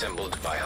assembled by